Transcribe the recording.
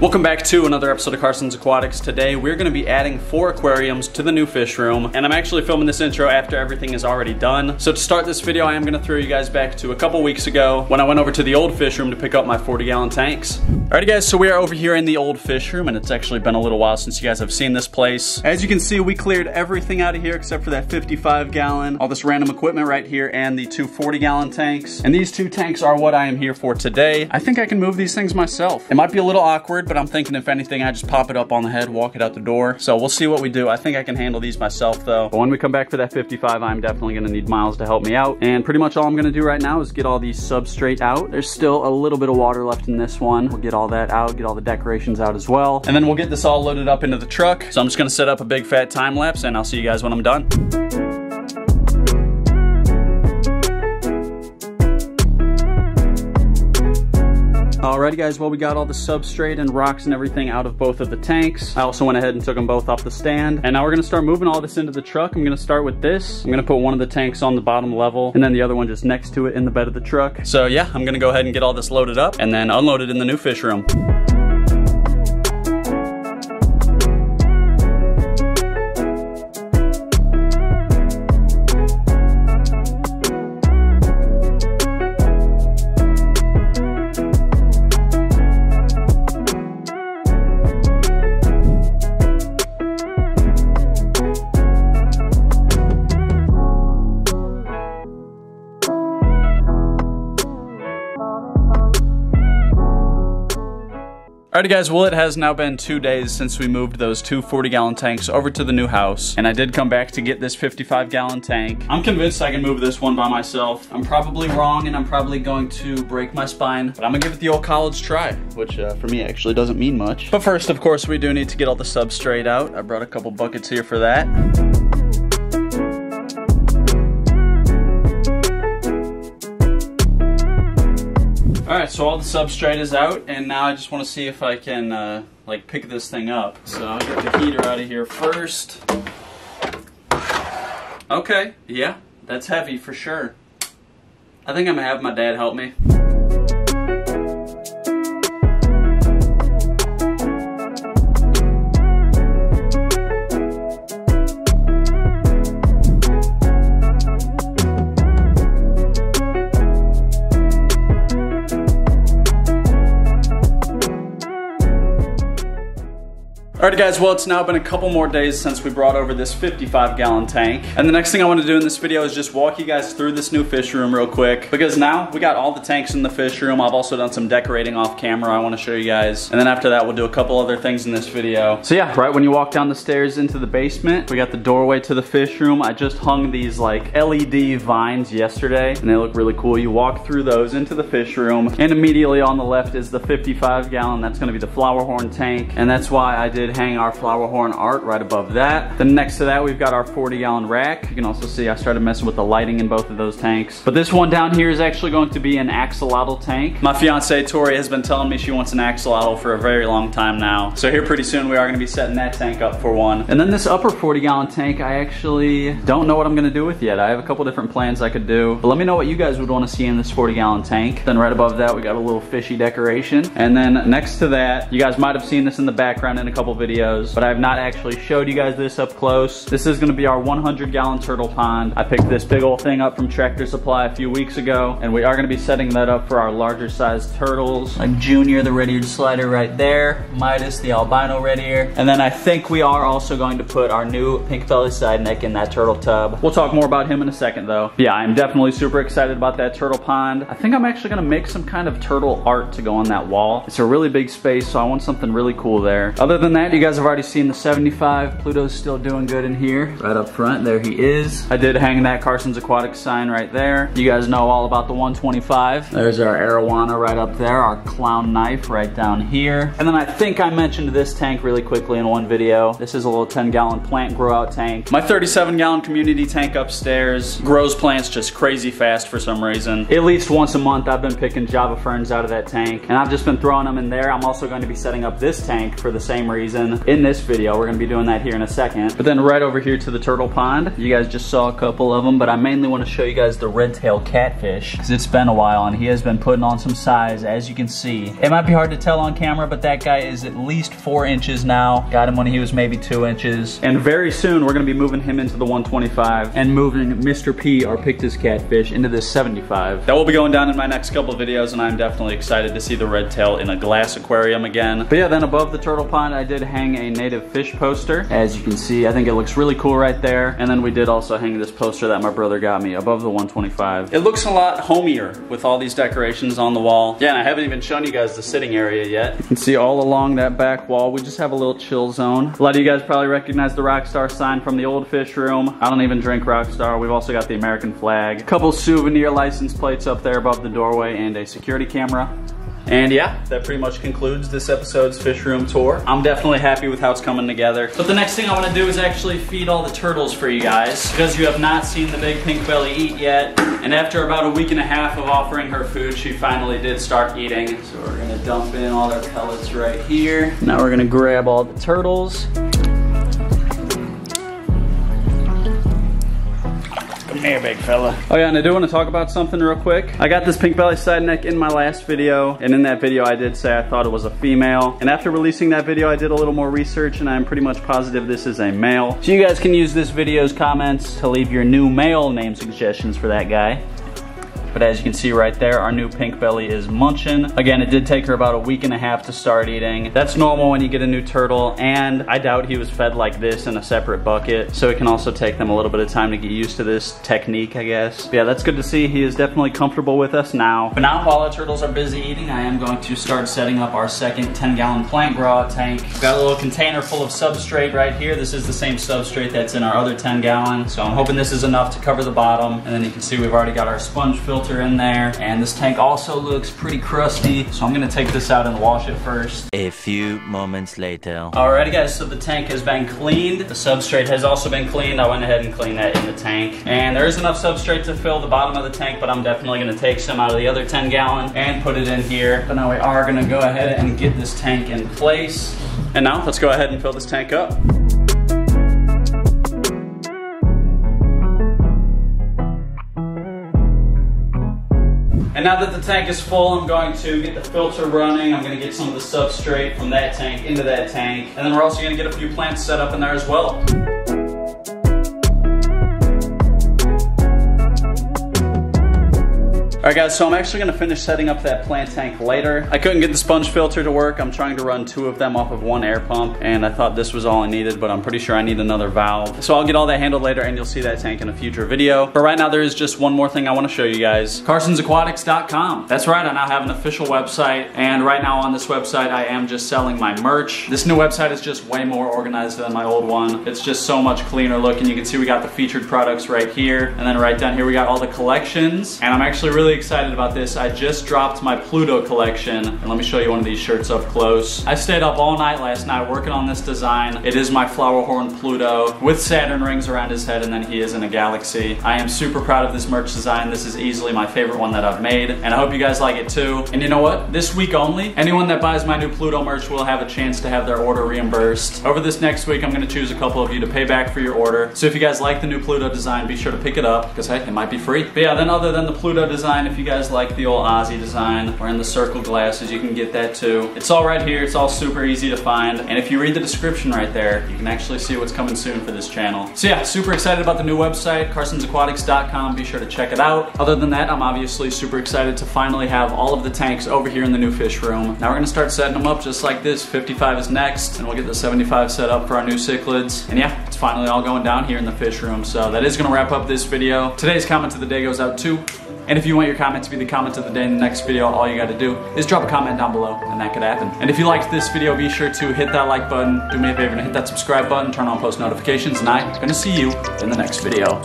Welcome back to another episode of Carson's Aquatics. Today we're going to be adding four aquariums to the new fish room and I'm actually filming this intro after everything is already done. So to start this video I am going to throw you guys back to a couple weeks ago when I went over to the old fish room to pick up my 40 gallon tanks. Alrighty guys, so we are over here in the old fish room and it's actually been a little while since you guys have seen this place. As you can see we cleared everything out of here except for that 55 gallon, all this random equipment right here and the two 40 gallon tanks. And these two tanks are what I am here for today. I think I can move these things myself. It might be a little awkward but I'm thinking if anything, I just pop it up on the head, walk it out the door. So we'll see what we do. I think I can handle these myself though. But when we come back for that 55, I'm definitely gonna need Miles to help me out. And pretty much all I'm gonna do right now is get all these substrate out. There's still a little bit of water left in this one. We'll get all that out, get all the decorations out as well. And then we'll get this all loaded up into the truck. So I'm just gonna set up a big fat time lapse and I'll see you guys when I'm done. Alrighty guys, well we got all the substrate and rocks and everything out of both of the tanks. I also went ahead and took them both off the stand. And now we're gonna start moving all this into the truck. I'm gonna start with this. I'm gonna put one of the tanks on the bottom level and then the other one just next to it in the bed of the truck. So yeah, I'm gonna go ahead and get all this loaded up and then unload it in the new fish room. Alrighty guys, well it has now been two days since we moved those two 40 gallon tanks over to the new house. And I did come back to get this 55 gallon tank. I'm convinced I can move this one by myself. I'm probably wrong and I'm probably going to break my spine. But I'm gonna give it the old college try, which uh, for me actually doesn't mean much. But first, of course, we do need to get all the substrate out. I brought a couple buckets here for that. All right, so all the substrate is out, and now I just want to see if I can, uh, like, pick this thing up. So I'll get the heater out of here first. Okay, yeah, that's heavy for sure. I think I'm gonna have my dad help me. Alright guys, well it's now been a couple more days since we brought over this 55 gallon tank. And the next thing I want to do in this video is just walk you guys through this new fish room real quick. Because now we got all the tanks in the fish room. I've also done some decorating off camera I want to show you guys. And then after that we'll do a couple other things in this video. So yeah, right when you walk down the stairs into the basement, we got the doorway to the fish room. I just hung these like LED vines yesterday and they look really cool. You walk through those into the fish room and immediately on the left is the 55 gallon. That's going to be the flower horn tank. And that's why I did hang our flower horn art right above that. Then next to that, we've got our 40 gallon rack. You can also see I started messing with the lighting in both of those tanks. But this one down here is actually going to be an axolotl tank. My fiance Tori has been telling me she wants an axolotl for a very long time now. So here pretty soon we are gonna be setting that tank up for one. And then this upper 40 gallon tank, I actually don't know what I'm gonna do with yet. I have a couple different plans I could do. But let me know what you guys would wanna see in this 40 gallon tank. Then right above that, we got a little fishy decoration. And then next to that, you guys might have seen this in the background in a couple videos but I have not actually showed you guys this up close. This is gonna be our 100 gallon turtle pond. I picked this big old thing up from Tractor Supply a few weeks ago, and we are gonna be setting that up for our larger sized turtles. Like Junior, the red eared slider right there, Midas, the albino red ear. And then I think we are also going to put our new pink belly side neck in that turtle tub. We'll talk more about him in a second though. Yeah, I'm definitely super excited about that turtle pond. I think I'm actually gonna make some kind of turtle art to go on that wall. It's a really big space, so I want something really cool there. Other than that, you guys have already seen the 75. Pluto's still doing good in here. Right up front, there he is. I did hang that Carson's Aquatic sign right there. You guys know all about the 125. There's our arowana right up there, our clown knife right down here. And then I think I mentioned this tank really quickly in one video. This is a little 10 gallon plant grow out tank. My 37 gallon community tank upstairs grows plants just crazy fast for some reason. At least once a month I've been picking java ferns out of that tank and I've just been throwing them in there. I'm also going to be setting up this tank for the same reason season in this video. We're gonna be doing that here in a second. But then right over here to the turtle pond, you guys just saw a couple of them, but I mainly wanna show you guys the red-tailed catfish because it's been a while and he has been putting on some size, as you can see. It might be hard to tell on camera, but that guy is at least four inches now. Got him when he was maybe two inches. And very soon, we're gonna be moving him into the 125 and moving Mr. P, our Pictus catfish, into this 75. That will be going down in my next couple videos, and I'm definitely excited to see the red tail in a glass aquarium again. But yeah, then above the turtle pond, I did hang a native fish poster. As you can see, I think it looks really cool right there. And then we did also hang this poster that my brother got me above the 125. It looks a lot homier with all these decorations on the wall. Yeah, and I haven't even shown you guys the sitting area yet. You can see all along that back wall, we just have a little chill zone. A lot of you guys probably recognize the Rockstar sign from the old fish room. I don't even drink Rockstar. We've also got the American flag. A couple souvenir license plates up there above the doorway and a security camera. And yeah, that pretty much concludes this episode's fish room tour. I'm definitely happy with how it's coming together. But the next thing I wanna do is actually feed all the turtles for you guys because you have not seen the big pink belly eat yet. And after about a week and a half of offering her food, she finally did start eating. So we're gonna dump in all their pellets right here. Now we're gonna grab all the turtles. Here, big fella. Oh yeah, and I do want to talk about something real quick. I got this pink belly side neck in my last video, and in that video I did say I thought it was a female. And after releasing that video, I did a little more research, and I'm pretty much positive this is a male. So you guys can use this video's comments to leave your new male name suggestions for that guy. But as you can see right there, our new pink belly is munching. Again, it did take her about a week and a half to start eating. That's normal when you get a new turtle, and I doubt he was fed like this in a separate bucket, so it can also take them a little bit of time to get used to this technique, I guess. But yeah, that's good to see. He is definitely comfortable with us now. But now, while our turtles are busy eating, I am going to start setting up our second 10-gallon plant grow tank. We've got a little container full of substrate right here. This is the same substrate that's in our other 10-gallon, so I'm hoping this is enough to cover the bottom. And then you can see we've already got our sponge filter filter in there. And this tank also looks pretty crusty. So I'm gonna take this out and wash it first. A few moments later. Alrighty guys, so the tank has been cleaned. The substrate has also been cleaned. I went ahead and cleaned that in the tank. And there is enough substrate to fill the bottom of the tank, but I'm definitely gonna take some out of the other 10 gallon and put it in here. But now we are gonna go ahead and get this tank in place. And now let's go ahead and fill this tank up. And now that the tank is full, I'm going to get the filter running. I'm gonna get some of the substrate from that tank into that tank. And then we're also gonna get a few plants set up in there as well. Alright guys, so I'm actually gonna finish setting up that plant tank later. I couldn't get the sponge filter to work. I'm trying to run two of them off of one air pump and I thought this was all I needed, but I'm pretty sure I need another valve. So I'll get all that handled later and you'll see that tank in a future video. But right now there is just one more thing I wanna show you guys. CarsonsAquatics.com. That's right, I now have an official website and right now on this website I am just selling my merch. This new website is just way more organized than my old one. It's just so much cleaner looking. You can see we got the featured products right here and then right down here we got all the collections and I'm actually really excited about this. I just dropped my Pluto collection, and let me show you one of these shirts up close. I stayed up all night last night working on this design. It is my flower horn Pluto with Saturn rings around his head, and then he is in a galaxy. I am super proud of this merch design. This is easily my favorite one that I've made, and I hope you guys like it too. And you know what? This week only, anyone that buys my new Pluto merch will have a chance to have their order reimbursed. Over this next week, I'm gonna choose a couple of you to pay back for your order. So if you guys like the new Pluto design, be sure to pick it up, because hey, it might be free. But yeah, then other than the Pluto design, design. If you guys like the old Aussie design or in the circle glasses, you can get that too. It's all right here. It's all super easy to find. And if you read the description right there, you can actually see what's coming soon for this channel. So yeah, super excited about the new website, carsonsaquatics.com. Be sure to check it out. Other than that, I'm obviously super excited to finally have all of the tanks over here in the new fish room. Now we're gonna start setting them up just like this. 55 is next, and we'll get the 75 set up for our new cichlids. And yeah, it's finally all going down here in the fish room. So that is gonna wrap up this video. Today's comment of the day goes out to and if you want your comment to be the comment of the day in the next video, all you gotta do is drop a comment down below and that could happen. And if you liked this video, be sure to hit that like button, do me a favor and hit that subscribe button, turn on post notifications, and I'm gonna see you in the next video.